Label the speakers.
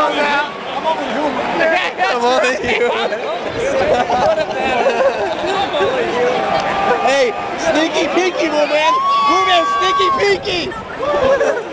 Speaker 1: on now. I'm on the human.
Speaker 2: I'm on the human. hey, sneaky peeky, Woo Man. Woo Man, sneaky peeky.